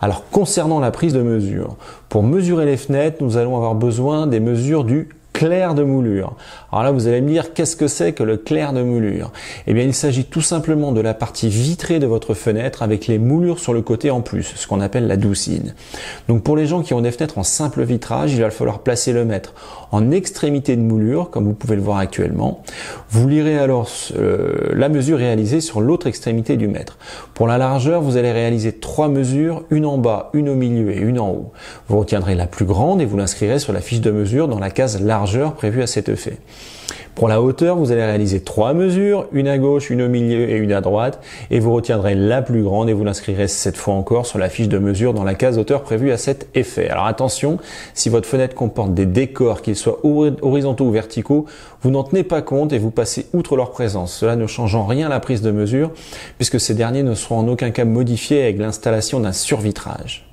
Alors concernant la prise de mesure, pour mesurer les fenêtres, nous allons avoir besoin des mesures du clair de moulure. Alors là, vous allez me dire, qu'est-ce que c'est que le clair de moulure? Eh bien, il s'agit tout simplement de la partie vitrée de votre fenêtre avec les moulures sur le côté en plus, ce qu'on appelle la doucine. Donc pour les gens qui ont des fenêtres en simple vitrage, il va falloir placer le mètre en extrémité de moulure, comme vous pouvez le voir actuellement. Vous lirez alors euh, la mesure réalisée sur l'autre extrémité du mètre. Pour la largeur, vous allez réaliser trois mesures, une en bas, une au milieu et une en haut. Vous retiendrez la plus grande et vous l'inscrirez sur la fiche de mesure dans la case largeur prévue à cet effet. Pour la hauteur, vous allez réaliser trois mesures, une à gauche, une au milieu et une à droite, et vous retiendrez la plus grande et vous l'inscrirez cette fois encore sur la fiche de mesure dans la case hauteur prévue à cet effet. Alors attention, si votre fenêtre comporte des décors, qu'ils soient horizontaux ou verticaux, vous n'en tenez pas compte et vous passez outre leur présence. Cela ne change en rien la prise de mesure, puisque ces derniers ne seront en aucun cas modifiés avec l'installation d'un survitrage.